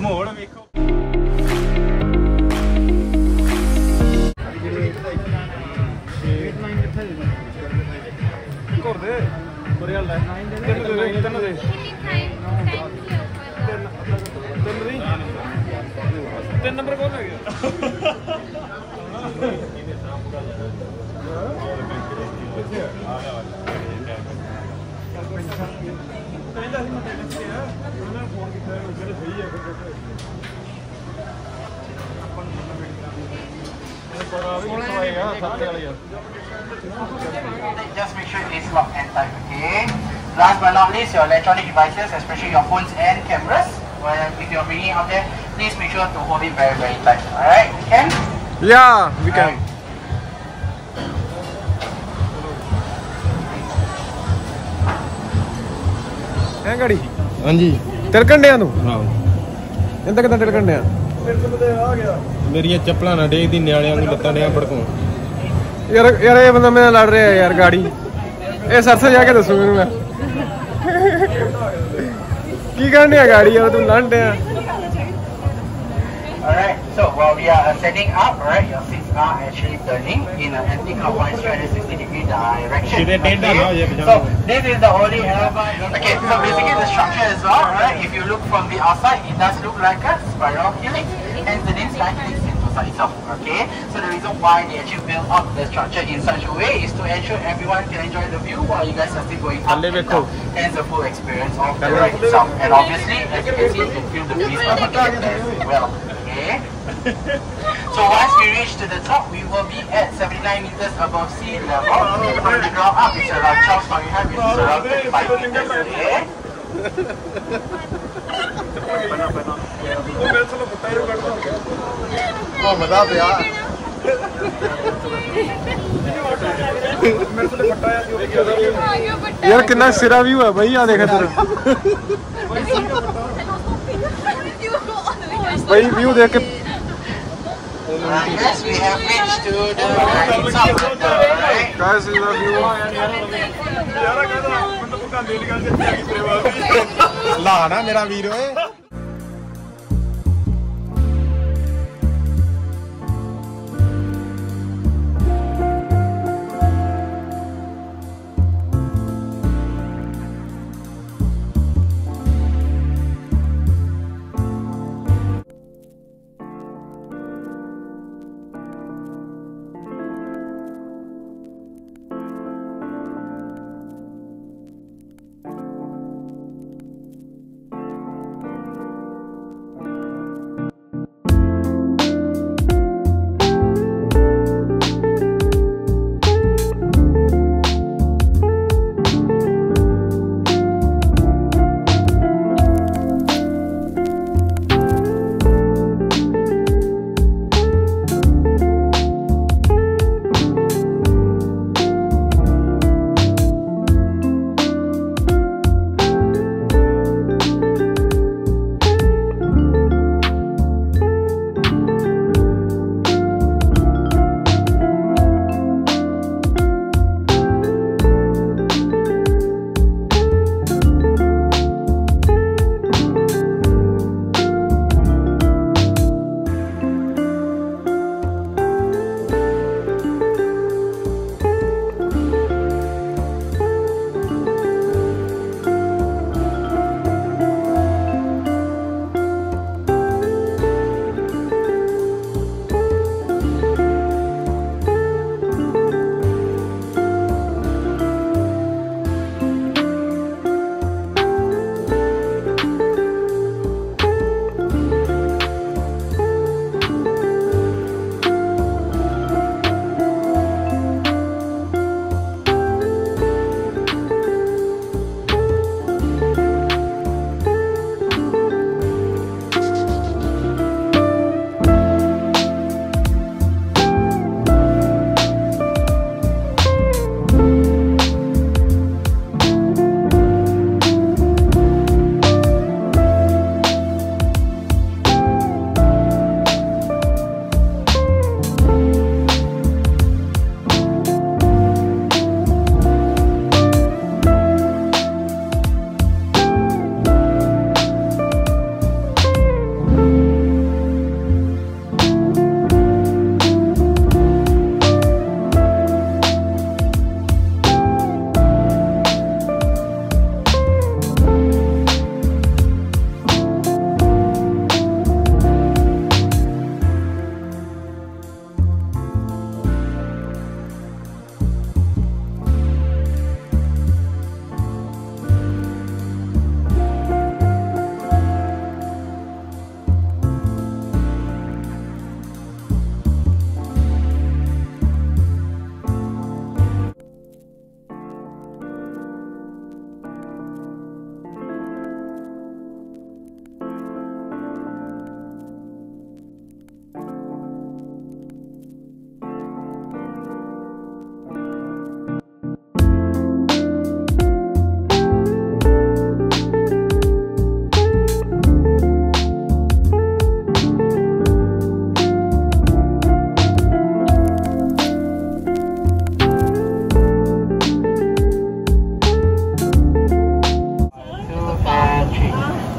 ਮੋੜ ਵੇਖੋ ਘੁਰ ਦੇ ਬੁਰੇ ਹਾਲ ਹੈ ਤਿੰਨ ਦੇ ਤਿੰਨ ਦੇ ਤਿੰਨ ਦੀ ਤਿੰਨ ਨੰਬਰ ਕੋਲ ਹੈ ਗਿਆ Just make sure it is locked and tight, okay? Last but not least, your electronic devices, especially your phones and cameras. Well, if you're bringing out there, please make sure to hold it very, very tight. Alright, Can? Yeah, we can. ਹੈ ਗਾੜੀ? ਹਾਂਜੀ। ਤਿਲਕਣ ਡਿਆ ਤੂੰ ਹਾਂ। ਇੰਦਾ ਕਿਦਾਂ ਤਿਲਕਣ ਡਿਆ ਮੇਰੀਆਂ ਚੱਪਲਾਂ ਨਾ ਡੇਗਦੀ ਨਿਆਣਿਆਂ ਨੂੰ ਲੱਤਾਂ ਡਿਆਂ ਭੜਕੋਂ ਯਾਰ ਯਾਰ ਇਹ ਬੰਦਾ ਮੇਰੇ ਨਾਲ ਲੜ ਰਿਹਾ ਯਾਰ ਗਾੜੀ। ਇਹ ਸਰਸੇ ਜਾ ਕੇ ਦੱਸੂ ਮੈਨੂੰ ਮੈਂ। ਕੀ ਕਰਨ ਡਿਆ ਗਾੜੀ ਯਾਰ ਤੂੰ ਲੜ ਡਿਆ। Alright, so while we are setting up, alright, your seats are actually turning in an anti-clockwise 360 degree direction. Okay? So this is the only elevator. Okay, so basically the structure as well, right? if you look from the outside, it does look like a spiral helix, and the name slightly for itself, okay? So the reason why they actually build up the structure in such a way is to ensure everyone can enjoy the view while you guys are still going up and cool. down. The full experience of the ride itself. And obviously, as you can see, you feel the breeze of the as well. Okay. so once we reach to the top, we will be at 79 meters above sea level. From the ground up, it's around 12 around 35 meters. Okay. Oh, यार कितना सिरा view है भाई यहाँ देखा तेरा ਬਈ view ਦੇਖ ਕੇ Yes, we have reached to the top. ਕਹਿੰਦਾ ਮੈਨੂੰ ਭੁੱਖਾ ਦੇ ਲਈ ਗੱਲ ਚੱਲੀ ਕਿ ਤੇਰੇ ਲਾ ਨਾ ਮੇਰਾ ਵੀਰ ਓਏ।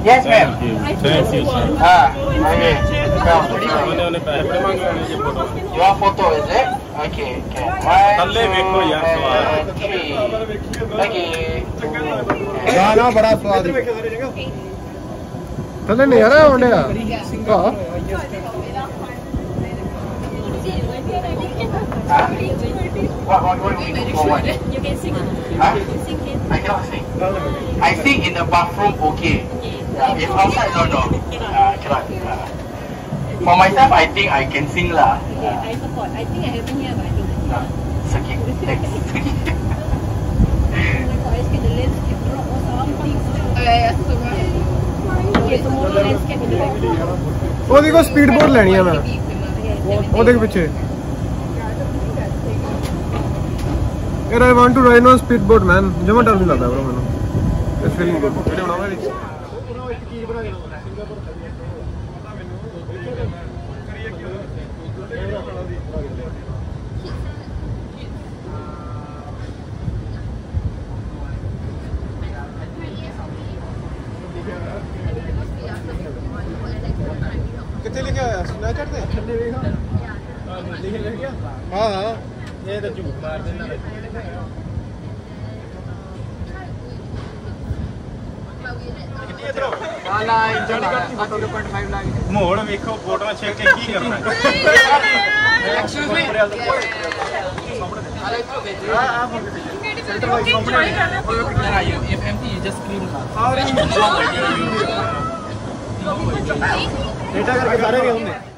Yes, ma'am. Thank you, sir. Ah, okay. Your photo is it? Okay, okay. One, two, three. Okay. गाना बड़ा स्वाद तने नहीं आ रहा होने का हाँ what what what do you for what? You can sing. Huh? I cannot sing. I sing in the bathroom, okay. If outside, no, no. Uh, for myself, I think I can sing lah. Okay, I support. I think I have been here, but I think I cannot. It's okay. Thanks. वो देखो speed board लेनी है मैं वो देख पीछे यार I want to ride on speed board man जमा डर नहीं लगता ब्रो मैंने फीलिंग गुड वीडियो बनाऊँगा ਲਿਖਿਆ ਹਾਂ ਹਾਂ ਇਹ ਤਾਂ ਝੂਠ ਮਾਰ ਦਿੰਦਾ ਆਲਾ ਇੰਜਨ ਲਗਾ 0.5 ਲੱਗ ਮੋੜ ਵੇਖੋ ਫੋਟੋਆਂ ਛੇਕ ਕੇ ਕੀ ਕਰਨਾ ਐਕਸਕਿਊਜ਼ ਮੀ ਡੇਟਾ ਕਰਕੇ ਸਾਰੇ ਵੀ ਹੁੰਦੇ